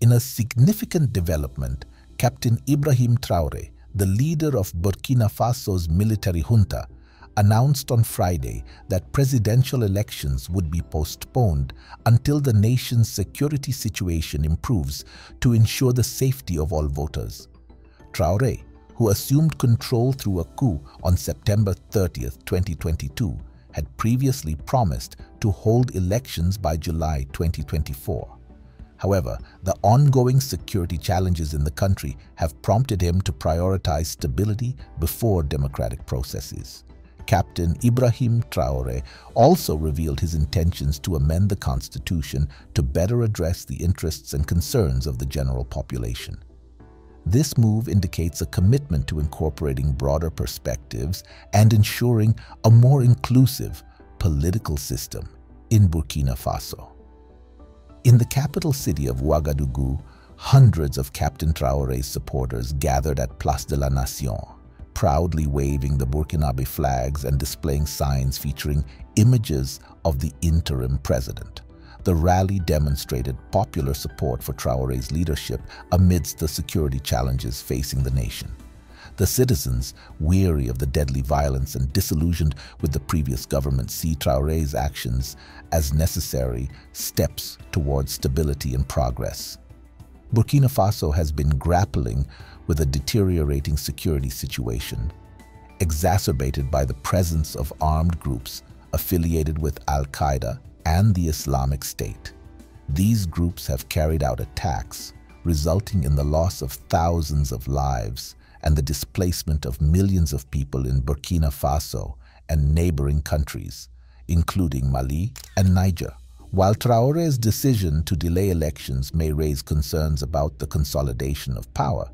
In a significant development, Captain Ibrahim Traore, the leader of Burkina Faso's military junta, announced on Friday that presidential elections would be postponed until the nation's security situation improves to ensure the safety of all voters. Traore, who assumed control through a coup on September 30, 2022, had previously promised to hold elections by July 2024. However, the ongoing security challenges in the country have prompted him to prioritize stability before democratic processes. Captain Ibrahim Traore also revealed his intentions to amend the constitution to better address the interests and concerns of the general population. This move indicates a commitment to incorporating broader perspectives and ensuring a more inclusive political system in Burkina Faso. In the capital city of Ouagadougou, hundreds of Captain Traore's supporters gathered at Place de la Nation proudly waving the Burkinabe flags and displaying signs featuring images of the interim president. The rally demonstrated popular support for Traore's leadership amidst the security challenges facing the nation. The citizens, weary of the deadly violence and disillusioned with the previous government, see Traore's actions as necessary steps towards stability and progress. Burkina Faso has been grappling with a deteriorating security situation, exacerbated by the presence of armed groups affiliated with al-Qaeda and the Islamic State. These groups have carried out attacks, resulting in the loss of thousands of lives and the displacement of millions of people in Burkina Faso and neighboring countries, including Mali and Niger. While Traore's decision to delay elections may raise concerns about the consolidation of power,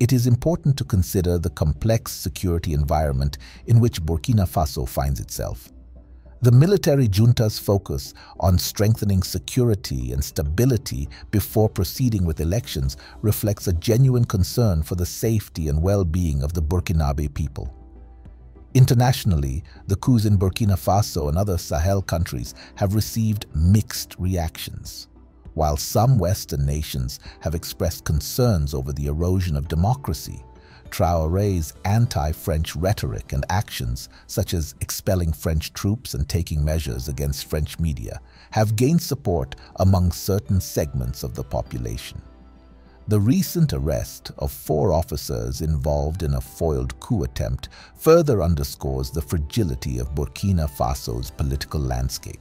it is important to consider the complex security environment in which Burkina Faso finds itself. The military junta's focus on strengthening security and stability before proceeding with elections reflects a genuine concern for the safety and well-being of the Burkinabe people. Internationally, the coups in Burkina Faso and other Sahel countries have received mixed reactions. While some Western nations have expressed concerns over the erosion of democracy, Traore's anti-French rhetoric and actions, such as expelling French troops and taking measures against French media, have gained support among certain segments of the population. The recent arrest of four officers involved in a foiled coup attempt further underscores the fragility of Burkina Faso's political landscape.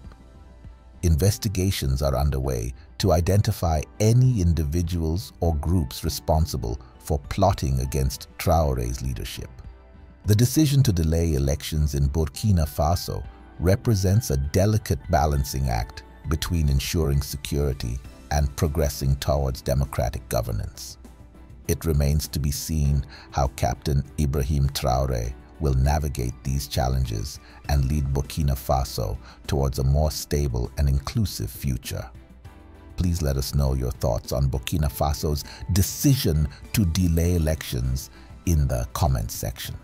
Investigations are underway to identify any individuals or groups responsible for plotting against Traore's leadership. The decision to delay elections in Burkina Faso represents a delicate balancing act between ensuring security and progressing towards democratic governance. It remains to be seen how Captain Ibrahim Traore will navigate these challenges and lead Burkina Faso towards a more stable and inclusive future. Please let us know your thoughts on Burkina Faso's decision to delay elections in the comments section.